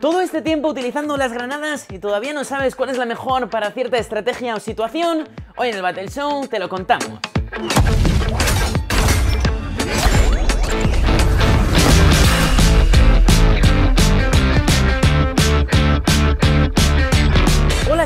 Todo este tiempo utilizando las granadas y todavía no sabes cuál es la mejor para cierta estrategia o situación, hoy en el Battle Show te lo contamos.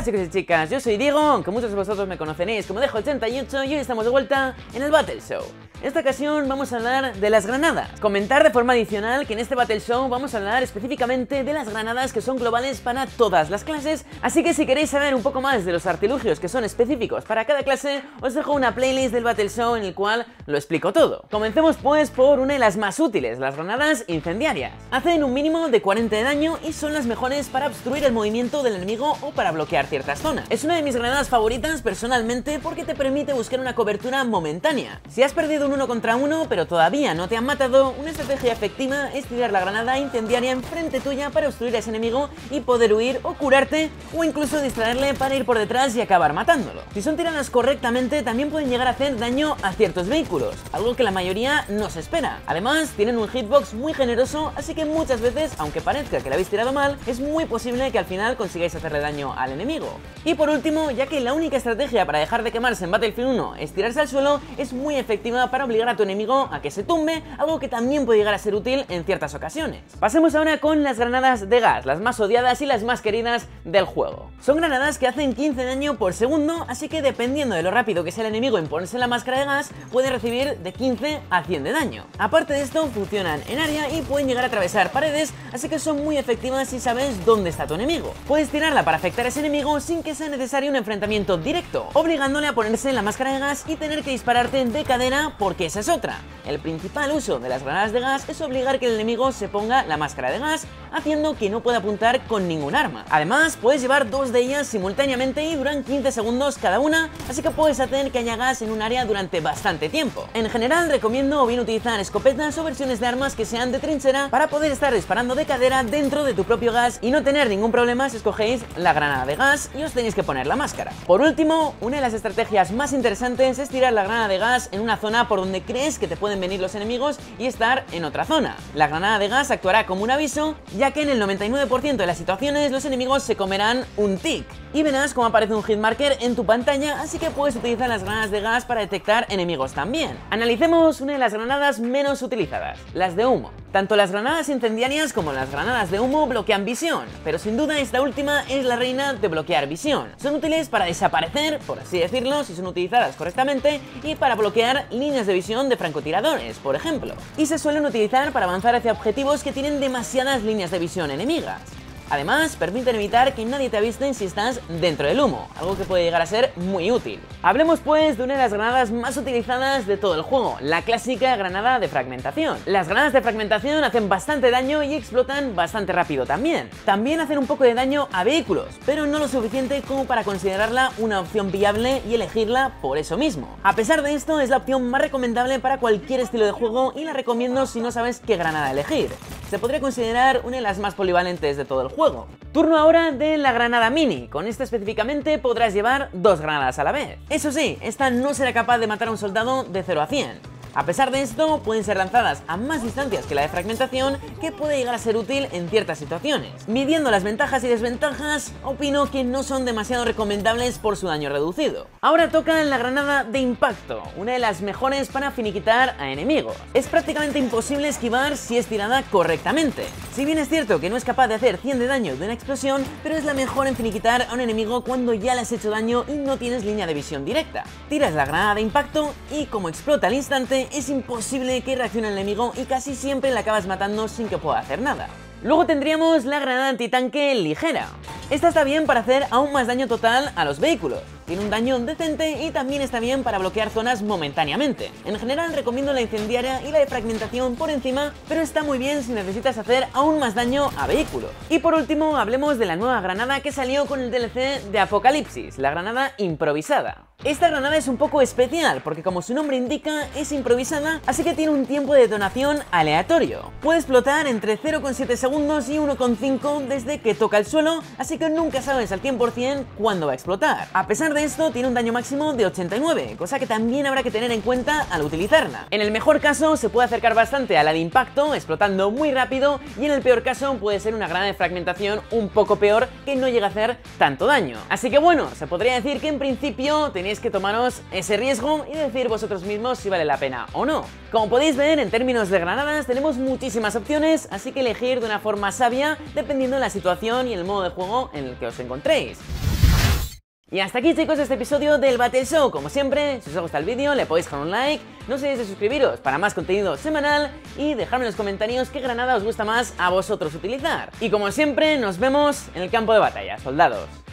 Chicos y chicas, yo soy Diego, aunque muchos de vosotros me conoceréis como Dejo88 y hoy estamos de vuelta en el Battle Show. En esta ocasión vamos a hablar de las granadas. Comentar de forma adicional que en este Battle Show vamos a hablar específicamente de las granadas que son globales para todas las clases, así que si queréis saber un poco más de los artilugios que son específicos para cada clase, os dejo una playlist del Battle Show en el cual lo explico todo. Comencemos pues por una de las más útiles, las granadas incendiarias. Hacen un mínimo de 40 de daño y son las mejores para obstruir el movimiento del enemigo o para bloquear Es una de mis granadas favoritas personalmente porque te permite buscar una cobertura momentánea. Si has perdido un uno contra uno, pero todavía no te han matado, una estrategia efectiva es tirar la granada incendiaria enfrente tuya para obstruir a ese enemigo y poder huir o curarte o incluso distraerle para ir por detrás y acabar matándolo. Si son tiradas correctamente, también pueden llegar a hacer daño a ciertos vehículos, algo que la mayoría no se espera. Además, tienen un hitbox muy generoso, así que muchas veces, aunque parezca que la habéis tirado mal, es muy posible que al final consigáis hacerle daño al enemigo. Y por último, ya que la única estrategia para dejar de quemarse en Battlefield 1 es tirarse al suelo, es muy efectiva para obligar a tu enemigo a que se tumbe, algo que también puede llegar a ser útil en ciertas ocasiones. Pasemos ahora con las granadas de gas, las más odiadas y las más queridas del juego. Son granadas que hacen 15 daño por segundo, así que dependiendo de lo rápido que sea el enemigo en ponerse la máscara de gas, puede recibir de 15 a 100 de daño. Aparte de esto, funcionan en área y pueden llegar a atravesar paredes, así que son muy efectivas si sabes dónde está tu enemigo. Puedes tirarla para afectar a ese enemigo sin que sea necesario un enfrentamiento directo, obligándole a ponerse la máscara de gas y tener que dispararte de cadera porque esa es otra. El principal uso de las granadas de gas es obligar que el enemigo se ponga la máscara de gas, haciendo que no pueda apuntar con ningún arma. Además, puedes llevar dos de ellas simultáneamente y duran 15 segundos cada una, así que puedes hacer que haya gas en un área durante bastante tiempo. En general, recomiendo bien utilizar escopetas o versiones de armas que sean de trinchera para poder estar disparando de cadera dentro de tu propio gas y no tener ningún problema si escogéis la granada de gas y os tenéis que poner la máscara. Por último, una de las estrategias más interesantes es tirar la granada de gas en una zona por donde crees que te pueden venir los enemigos y estar en otra zona. La granada de gas actuará como un aviso, ya que en el 99% de las situaciones los enemigos se comerán un tick. Y verás cómo aparece un hitmarker en tu pantalla, así que puedes utilizar las granadas de gas para detectar enemigos también. Analicemos una de las granadas menos utilizadas, las de humo. Tanto las granadas incendiarias como las granadas de humo bloquean visión, pero sin duda esta última es la reina de bloquear visión. Son útiles para desaparecer, por así decirlo, si son utilizadas correctamente, y para bloquear líneas de visión de francotiradores, por ejemplo. Y se suelen utilizar para avanzar hacia objetivos que tienen demasiadas líneas de visión enemigas. Además, permiten evitar que nadie te aviste si estás dentro del humo, algo que puede llegar a ser muy útil. Hablemos pues de una de las granadas más utilizadas de todo el juego, la clásica granada de fragmentación. Las granadas de fragmentación hacen bastante daño y explotan bastante rápido también. También hacen un poco de daño a vehículos, pero no lo suficiente como para considerarla una opción viable y elegirla por eso mismo. A pesar de esto, es la opción más recomendable para cualquier estilo de juego y la recomiendo si no sabes qué granada elegir se podría considerar una de las más polivalentes de todo el juego. Turno ahora de la granada mini, con esta específicamente podrás llevar dos granadas a la vez. Eso sí, esta no será capaz de matar a un soldado de 0 a 100, a pesar de esto, pueden ser lanzadas a más distancias que la de fragmentación, que puede llegar a ser útil en ciertas situaciones. Midiendo las ventajas y desventajas, opino que no son demasiado recomendables por su daño reducido. Ahora toca la granada de impacto, una de las mejores para finiquitar a enemigos. Es prácticamente imposible esquivar si es tirada correctamente. Si bien es cierto que no es capaz de hacer 100 de daño de una explosión, pero es la mejor en finiquitar a un enemigo cuando ya le has hecho daño y no tienes línea de visión directa. Tiras la granada de impacto y como explota al instante, es imposible que reaccione el enemigo y casi siempre la acabas matando sin que pueda hacer nada. Luego tendríamos la granada antitanque ligera. Esta está bien para hacer aún más daño total a los vehículos. Tiene un daño decente y también está bien para bloquear zonas momentáneamente. En general recomiendo la incendiaria y la de fragmentación por encima, pero está muy bien si necesitas hacer aún más daño a vehículos. Y por último hablemos de la nueva granada que salió con el DLC de Apocalipsis, la granada improvisada. Esta granada es un poco especial porque como su nombre indica es improvisada, así que tiene un tiempo de detonación aleatorio. Puede explotar entre 0,7 segundos y 1,5 desde que toca el suelo, así que nunca sabes al 100% cuándo va a explotar. A pesar de esto, tiene un daño máximo de 89, cosa que también habrá que tener en cuenta al utilizarla. En el mejor caso, se puede acercar bastante a la de impacto, explotando muy rápido, y en el peor caso puede ser una granada de fragmentación un poco peor que no llega a hacer tanto daño. Así que bueno, se podría decir que en principio tenéis que tomaros ese riesgo y decir vosotros mismos si vale la pena o no. Como podéis ver, en términos de granadas tenemos muchísimas opciones, así que elegir de una forma sabia dependiendo de la situación y el modo de juego en el que os encontréis. Y hasta aquí chicos este episodio del Battle Show. Como siempre, si os ha gustado el vídeo le podéis dejar un like, no olvidéis de suscribiros para más contenido semanal y dejarme en los comentarios qué granada os gusta más a vosotros utilizar. Y como siempre, nos vemos en el campo de batalla, soldados.